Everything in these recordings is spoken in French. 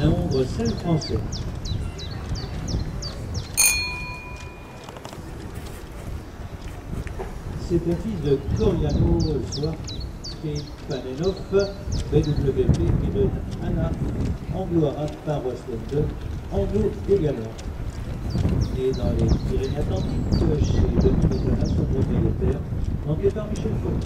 un hongre sel français. C'est un fils de Koriano Stepanenov, BWP, et de Anna, anglo-arabe par Westland 2, anglo également. Et dans les Pyrénées-Atlantiques, chez Mézana, son propriétaire, manqué par Michel Faux.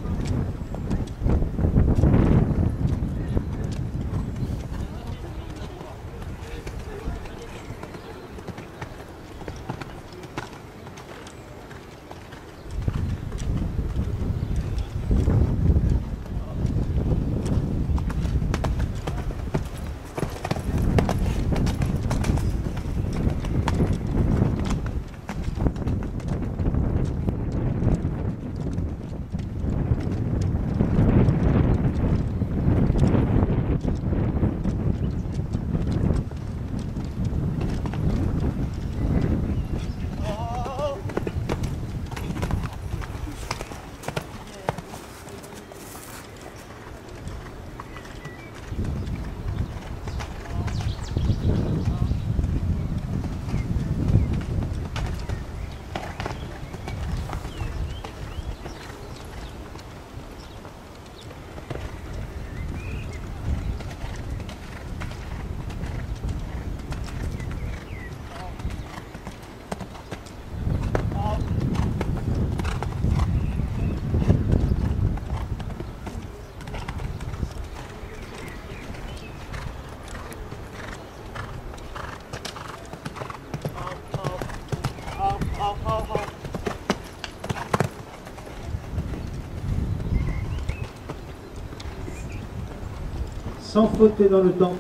Sans faute dans le temps.